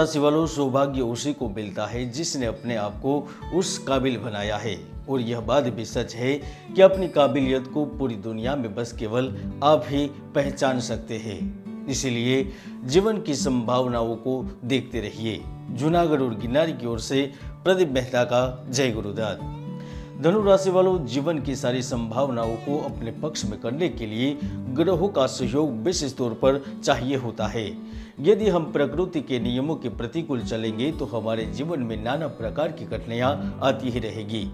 राशि वालों सौभाग्य उसी को मिलता है जिसने अपने आप को उस काबिल बनाया है। और यह बात भी सच है कि अपनी काबिलियत को पूरी दुनिया में बस केवल आप ही पहचान सकते हैं। इसीलिए जीवन की संभावनाओं को देखते रहिए। जूनागढ़ और गिनारी की ओर से प्रदीप मेहता का जय गुरुदास धनु राशि वालों जीवन की सारी संभावनाओं को अपने पक्ष में करने के लिए ग्रहों का सहयोग विशेष तौर पर चाहिए होता है। यदि हम प्रकृति के नियमों के प्रतिकूल चलेंगे तो हमारे जीवन में नाना प्रकार की कठिनाइयाँ आती ही रहेगी।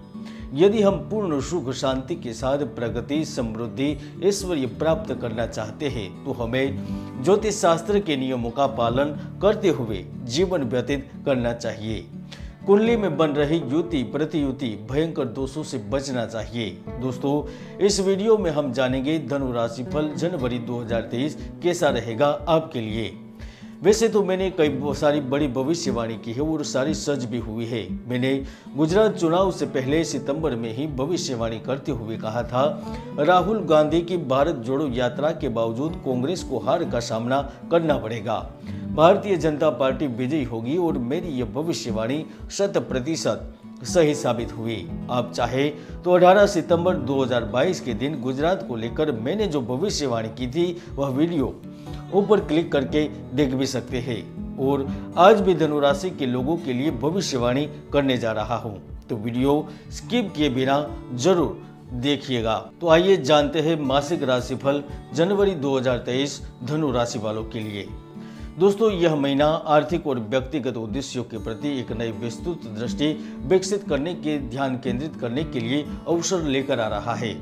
यदि हम पूर्ण सुख शांति के साथ प्रगति, समृद्धि, ऐश्वर्य प्राप्त करना चाहते हैं तो हमें ज्योतिष शास्त्र के नियमों का पालन करते हुए जीवन व्यतीत करना चाहिए। कुंडली में बन रही युति, प्रतियुति भयंकर दोषों से बचना चाहिए। दोस्तों, इस वीडियो में हम जानेंगे धनु राशि फल जनवरी 2023 कैसा रहेगा आपके लिए। वैसे तो मैंने कई सारी बड़ी भविष्यवाणी की है और सारी सच भी हुई है। मैंने गुजरात चुनाव से पहले सितंबर में ही भविष्यवाणी करते हुए कहा था, राहुल गांधी की भारत जोड़ो यात्रा के बावजूद कांग्रेस को हार का सामना करना पड़ेगा। भारतीय जनता पार्टी विजयी होगी और मेरी यह भविष्यवाणी शत प्रतिशत सही साबित हुई। आप चाहे तो 18 सितंबर 2022 के दिन गुजरात को लेकर मैंने जो भविष्यवाणी की थी, वह वीडियो ऊपर क्लिक करके देख भी सकते हैं और आज भी धनुराशि के लोगों के लिए भविष्यवाणी करने जा रहा हूँ। तो वीडियो स्किप किए बिना ज़रूर देखिएगा। तो आइए जानते हैं मासिक राशिफल जनवरी 2023 धनु राशि वालों के लिए। दोस्तों, यह महीना आर्थिक और व्यक्तिगत उद्देश्यों के प्रति एक नई विस्तृत दृष्टि विकसित करने के, ध्यान केंद्रित करने के लिए अवसर लेकर आ रहा है।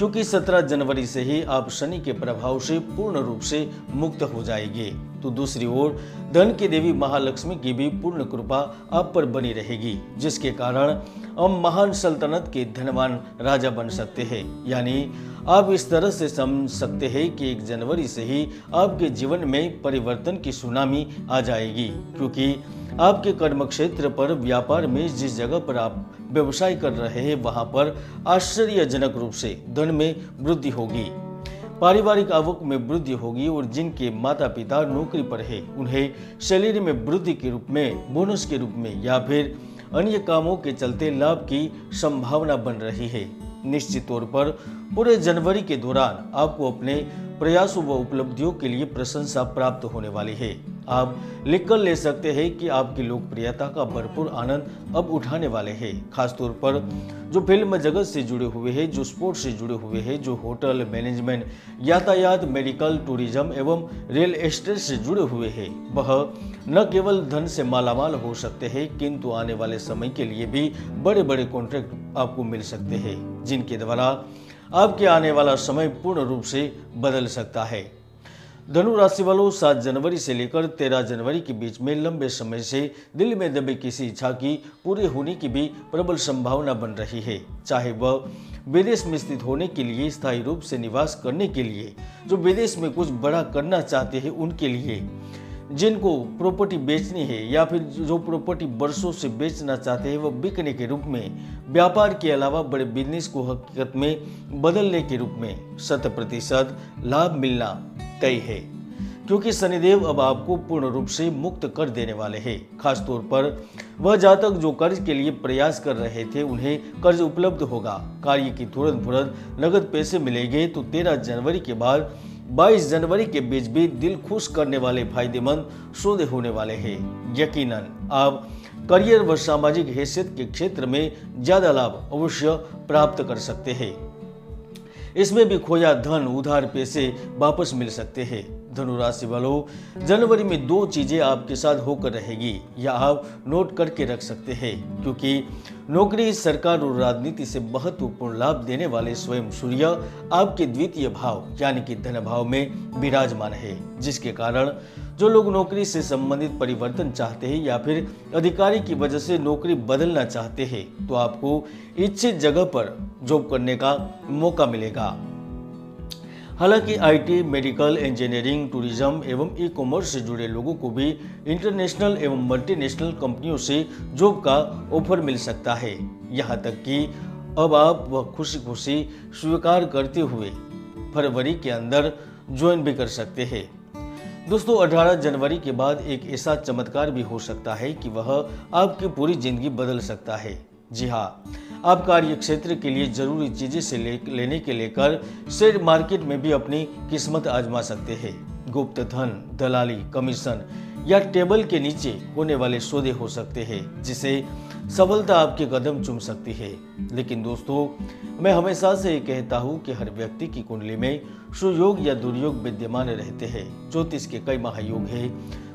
क्योंकि 17 जनवरी से ही आप शनि के प्रभाव से पूर्ण रूप से मुक्त हो जाएँगे। तो दूसरी ओर, धन की देवी महालक्ष्मी की भी पूर्ण कृपा आप पर बनी रहेगी, जिसके कारण हम महान सल्तनत के धनवान राजा बन सकते हैं। यानी, आप इस तरह से समझ सकते हैं कि एक जनवरी से ही आपके जीवन में परिवर्तन की सुनामी आ जाएगी, क्योंकि आपके कर्म क्षेत्र पर व्यापार में जिस जगह पर आप व्यवसाय कर रहे हैं, वहाँ पर आश्चर्यजनक रूप से धन में वृद्धि होगी। पारिवारिक आवक में वृद्धि होगी और जिनके माता पिता नौकरी पर है, उन्हें सैलरी में वृद्धि के रूप में, बोनस के रूप में या फिर अन्य कामों के चलते लाभ की संभावना बन रही है। निश्चित तौर पर पूरे जनवरी के दौरान आपको अपने प्रयासों व उपलब्धियों के लिए प्रशंसा प्राप्त होने वाली है। आप लिख कर ले सकते हैं कि आपकी लोकप्रियता का भरपूर आनंद अब उठाने वाले हैं, खासतौर पर जो फ़िल्म जगत से जुड़े हुए हैं, जो स्पोर्ट्स से जुड़े हुए हैं, जो होटल मैनेजमेंट, यातायात, मेडिकल, टूरिज़्म एवं रियल एस्टेट से जुड़े हुए हैं। वह न केवल धन से मालामाल हो सकते हैं, किंतु आने वाले समय के लिए भी बड़े बड़े कॉन्ट्रैक्ट आपको मिल सकते हैं, जिनके द्वारा आपके आने वाला समय पूर्ण रूप से बदल सकता है। धनु राशि वालों सात जनवरी से लेकर तेरह जनवरी के बीच में लंबे समय से दिल में दबे किसी इच्छा की पूरी होने की भी प्रबल संभावना बन रही है। चाहे वह विदेश में स्थित होने के लिए, स्थायी रूप से निवास करने के लिए, जो विदेश में कुछ बड़ा करना चाहते हैं उनके लिए, जिनको प्रॉपर्टी बेचनी है या फिर जो प्रॉपर्टी बरसों से बेचना चाहते हैं, वह बिकने के रूप में, व्यापार के अलावा बड़े बिज़नेस को हकीकत में बदलने के रूप में शत प्रतिशत लाभ मिलना तय है। क्योंकि शनिदेव अब आपको पूर्ण रूप से मुक्त कर देने वाले हैं। खासतौर पर वह जातक जो कर्ज के लिए प्रयास कर रहे थे, उन्हें कर्ज उपलब्ध होगा। कार्य की तुरंत तुरंत नगद पैसे मिलेंगे तो तेरह जनवरी के बाद 22 जनवरी के बीच भी दिल खुश करने वाले फ़ायदेमंद सौदे होने वाले हैं। यकीनन, आप करियर व सामाजिक हैसियत के क्षेत्र में ज़्यादा लाभ अवश्य प्राप्त कर सकते हैं। इसमें भी खोया धन उधार पैसे वापस मिल सकते हैं। धनुराशि वालों जनवरी में दो चीज़ें आपके साथ होकर रहेगी, या आप नोट करके रख सकते हैं, क्योंकि नौकरी, सरकार और राजनीति से महत्वपूर्ण लाभ देने वाले स्वयं सूर्य आपके द्वितीय भाव, यानी कि धन भाव में विराजमान है, जिसके कारण जो लोग नौकरी से संबंधित परिवर्तन चाहते हैं या फिर अधिकारी की वजह से नौकरी बदलना चाहते हैं तो आपको इच्छित जगह पर जॉब करने का मौका मिलेगा। हालाँकि आईटी, मेडिकल इंजीनियरिंग टूरिज़्म एवं ई कॉमर्स से जुड़े लोगों को भी इंटरनेशनल एवं मल्टीनेशनल कंपनियों से जॉब का ऑफ़र मिल सकता है। यहाँ तक कि अब आप वह खुशी खुशी स्वीकार करते हुए फरवरी के अंदर ज्वाइन भी कर सकते हैं। दोस्तों 18 जनवरी के बाद एक ऐसा चमत्कार भी हो सकता है कि वह आपकी पूरी ज़िंदगी बदल सकता है। जी हाँ आप कार्य क्षेत्र के लिए ज़रूरी चीज़ें से ले, लेने के लेकर शेयर मार्केट में भी अपनी किस्मत आजमा सकते हैं। गुप्त धन दलाली कमीशन या टेबल के नीचे होने वाले सौदे हो सकते हैं जिसे सफलता आपके कदम चुम सकती है। लेकिन दोस्तों मैं हमेशा से ये कहता हूँ कि हर व्यक्ति की कुंडली में सुयोग या दुर्योग विद्यमान रहते हैं। ज्योतिष के कई महायोग है।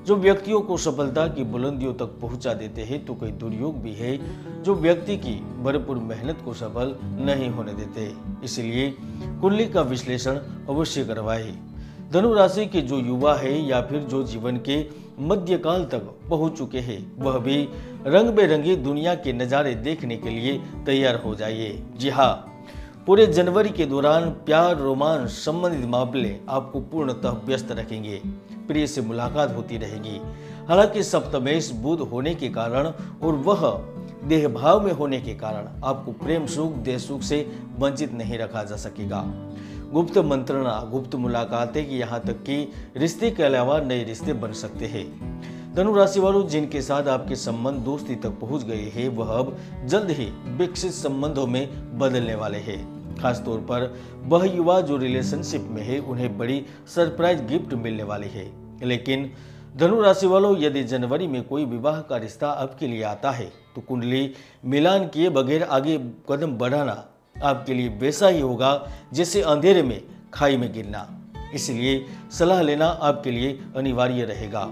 जो व्यक्तियों को सफलता की बुलंदियों तक पहुँचा देते हैं तो कई दुर्योग भी है, जो व्यक्ति की भरपूर मेहनत को सफल नहीं होने देते। इसलिए कुंडली का विश्लेषण अवश्य करवाए। धनु राशि के जो युवा है या फिर जो जीवन के मध्यकाल तक पहुँच चुके हैं, वह भी रंग बिरंगी दुनिया के नज़ारे देखने के लिए तैयार हो जाइए। जी हाँ। पूरे जनवरी के दौरान प्यार, रोमांस, संबंधित मामले आपको पूर्णतः व्यस्त रखेंगे। प्रिय से मुलाकात होती रहेगी। हालाँकि सप्तमेश बुध होने के कारण और वह देह भाव में होने के कारण आपको प्रेम, सुख, देह सुख से वंचित नहीं रखा जा सकेगा। गुप्त मंत्रणा, गुप्त मुलाकातें की यहाँ तक कि रिश्ते के अलावा नए रिश्ते बन सकते हैं। धनु राशि वालों जिनके साथ आपके संबंध दोस्ती तक पहुँच गए हैं, वह अब जल्द ही विकसित संबंधों में बदलने वाले हैं। खासतौर पर वह युवा जो रिलेशनशिप में है, उन्हें बड़ी सरप्राइज़ गिफ्ट मिलने वाली है। लेकिन धनु राशि वालों, यदि जनवरी में कोई विवाह का रिश्ता आपके लिए आता है तो कुंडली मिलान किए बगैर आगे कदम बढ़ाना आपके लिए वैसा ही होगा जैसे अंधेरे में खाई में गिरना। इसलिए सलाह लेना आपके लिए अनिवार्य रहेगा।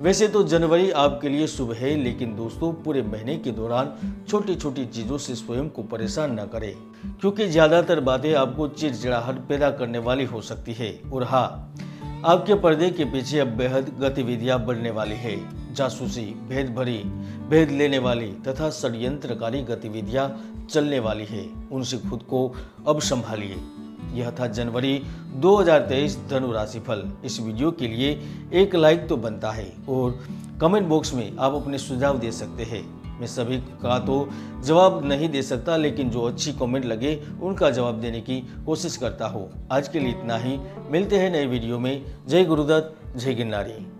वैसे तो जनवरी आपके लिए शुभ है, लेकिन दोस्तों, पूरे महीने के दौरान छोटी छोटी चीज़ों से स्वयं को परेशान न करें, क्योंकि ज़्यादातर बातें आपको चिड़चिड़ाहट पैदा करने वाली हो सकती है। और हाँ आपके पर्दे के पीछे अब बेहद गतिविधियाँ बढ़ने वाली है। जासूसी भेद भरी भेद लेने वाली तथा षड्यंत्रकारी गतिविधियाँ चलने वाली है। उनसे खुद को अब संभालिए। यह था जनवरी 2023 धनु राशि फल इस वीडियो के लिए एक लाइक तो बनता है और कमेंट बॉक्स में आप अपने सुझाव दे सकते हैं। मैं सभी का तो जवाब नहीं दे सकता, लेकिन जो अच्छी कमेंट लगे, उनका जवाब देने की कोशिश करता हूँ। आज के लिए इतना ही। मिलते हैं नए वीडियो में। जय गुरुदत्त, जय गिरनारी।